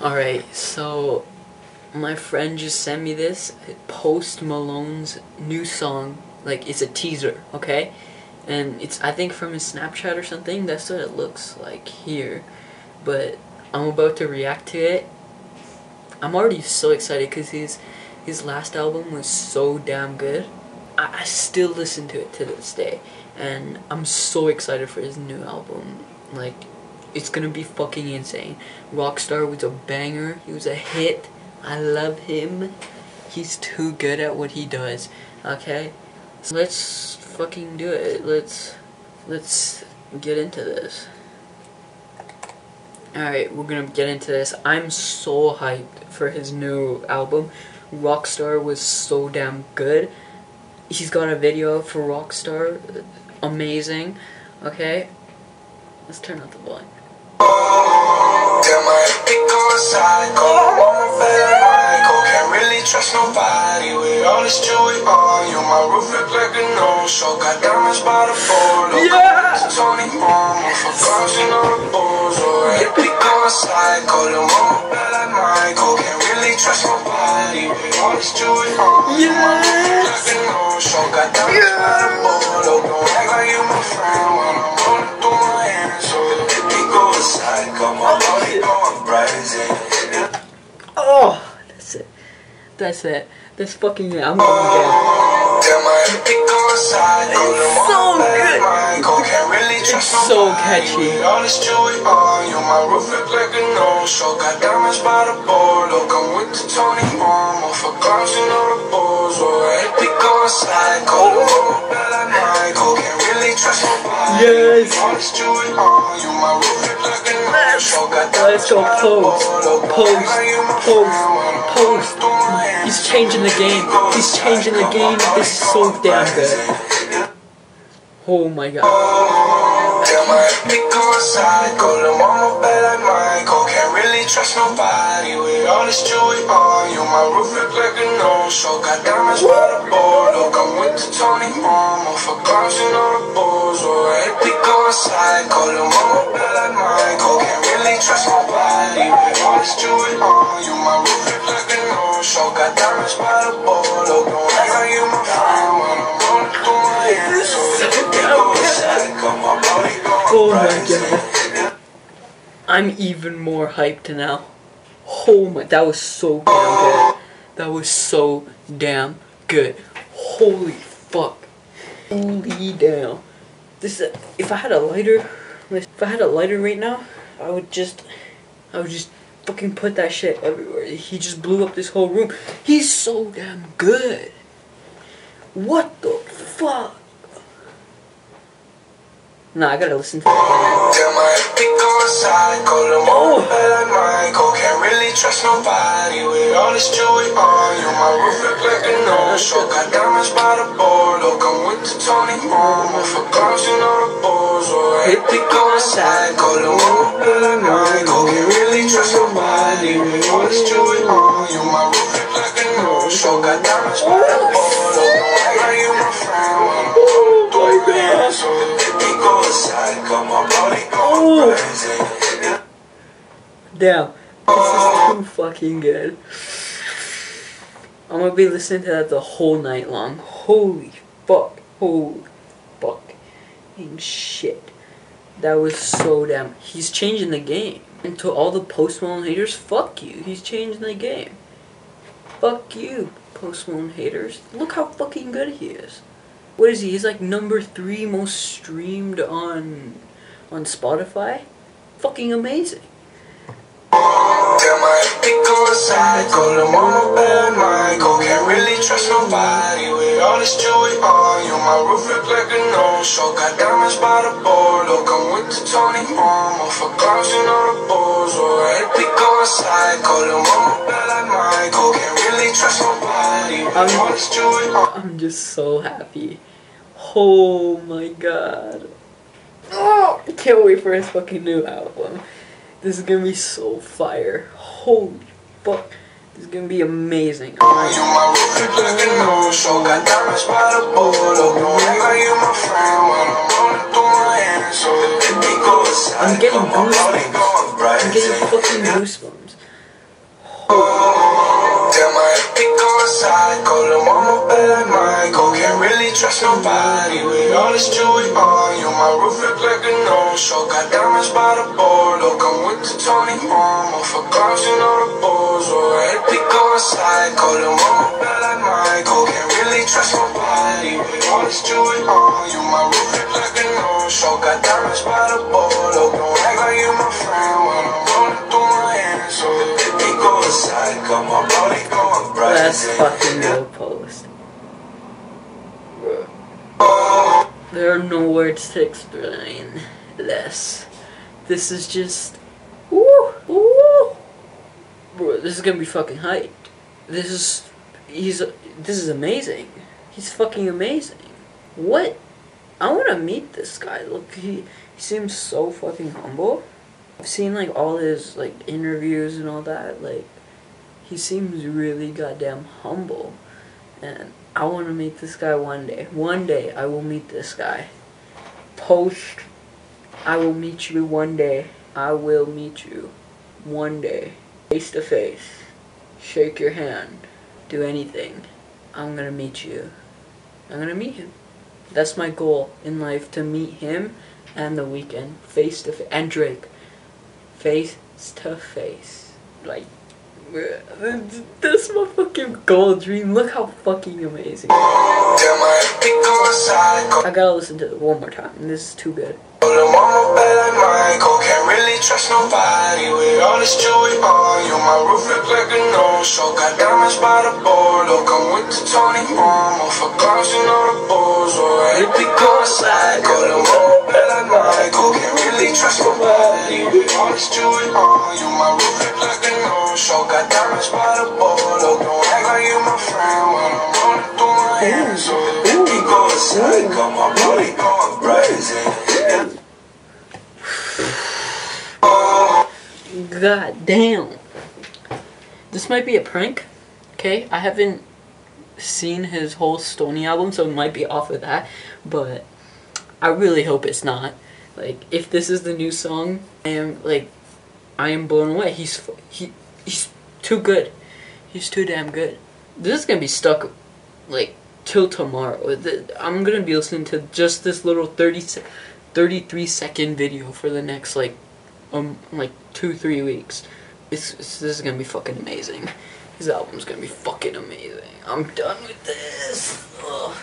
Alright, so my friend just sent me this Post Malone's new song. Like it's a teaser, okay? And it's I think from his Snapchat or something. That's what it looks like here. But I'm about to react to it. I'm already so excited because his his last album was so damn good. I, I still listen to it to this day, and I'm so excited for his new album. Like it's gonna be fucking insane. Rockstar was a banger. He was a hit. I love him. He's too good at what he does. Okay? So let's fucking do it. Let's let's get into this. Alright, we're gonna get into this. I'm so hyped for his new album. Rockstar was so damn good. He's got a video for Rockstar. Amazing. Okay? Let's turn up the volume. Damn, my AP going psycho. Feel like Michael. Can't really trust nobody with all this jewelry on you. My roof look like a no-show. Got diamonds by the photo. Yeah. Tony Romo for cars, you know the balls. Oh, AP going psycho. Lil' mama feel like Michael. Can't really trust nobody with all this jewelry on you. My balls. Oh, AP going psycho. Lil' mama feel like Michael. Can't really trust nobody. Yes. All this jewelry on you. My roof look like a no-show. Got Let's go diamonds by the post. Post. Like you my Post. He's changing the game. He's changing the game. This is so damn good. Oh my god. Trust nobody with all this jewelry on you. My roof no-show. Got diamonds by the. Oh my god. I'm even more hyped now. Oh my, that was so damn good. That was so damn good. Holy fuck. Holy damn. This is, if I had a lighter, if I had a lighter right now, I would just, I would just fucking put that shit everywhere. He just blew up this whole room. He's so damn good. What the fuck? Nah, I gotta listen to it. Damn, my AP going Oh. mama bad like Michael. Can't really trust nobody with all this jewelry on you. My roof look like. Got diamonds by the. Come with the Tony Romo for cars, you know the balls. Oh, going psycho. Lil' mama bad like Michael. Can't really trust nobody with all this jewelry on you. My roof look like a no-show. Got diamonds by the. Damn, this is too fucking good. I'm gonna be listening to that the whole night long. Holy fuck. Holy fuck. Ain't shit. That was so damn. He's changing the game. And to all the Post Malone haters, fuck you. He's changing the game. Fuck you, Post Malone haters. Look how fucking good he is. What is he? He's like number three most streamed on on Spotify. Fucking amazing. Psycho. Lil' mama bad Michael. Can't really trust nobody with all this jewelry on you. My roof look like a no-show. Got diamonds by the bolo. Come with the Tony Romo for cars, you know the balls. Oh, AP going psycho. Lil' mama bad like Michael. Can't really trust nobody with I'm- all this jewelry on I'm just so happy. Oh my god. Oh, I can't wait for his fucking new album. This is gonna be so fire. Holy fuck. This is gonna be amazing. I'm getting goosebumps. I'm getting fucking goosebumps. trust nobody you. My roof look like a no-show. Got diamonds by the board. Look, I'm with the Tony Romo for clowns, you know pick on side, go to like Michael. Can't really trust nobody with all this jewelry on you. My roof look like a no-show. Got diamonds by the. Look, don't act like you my friend when I'm rolling through my hands. So if they go aside, come on, body going bright. Let's fucking go post. There are no words to explain this. This is just. Woo! Woo! Bro, this is gonna be fucking hyped. This is. He's. This is amazing. He's fucking amazing. What? I wanna meet this guy. Look, he, he seems so fucking humble. I've seen like all his like interviews and all that. Like, he seems really goddamn humble. And I want to meet this guy one day. One day I will meet this guy. Post, I will meet you one day. I will meet you one day. Face to face. Shake your hand. Do anything. I'm gonna meet you. I'm gonna meet him. That's my goal in life to meet him and The Weeknd face to face. And Drake. Face to face. Like, that's my fucking goal dream. Look how fucking amazing. Go I gotta listen to it one more time. This is too good. Can't really trust nobody all this you. My roof look like a. Got diamonds by the I'm with the Tony for all the balls. I on side, go to mama bad like Michael. Can't really trust nobody with all this jewelry on you. My roof like a no-show. Got diamonds by the board. Look, don't act like you my friend when I'm rolling through my hands. So if you go aside, come on, body going crazy. God damn. This might be a prank. Okay, I haven't seen his whole Stoney album, so it might be off of that. But I really hope it's not. Like, if this is the new song, I am like, I am blown away. He's he he's too good. He's too damn good. This is gonna be stuck, like till tomorrow. I'm gonna be listening to just this little 30 se- 33 second video for the next like um like two three weeks. It's, it's this is gonna be fucking amazing. His album's gonna be fucking amazing. I'm done with this. Ugh.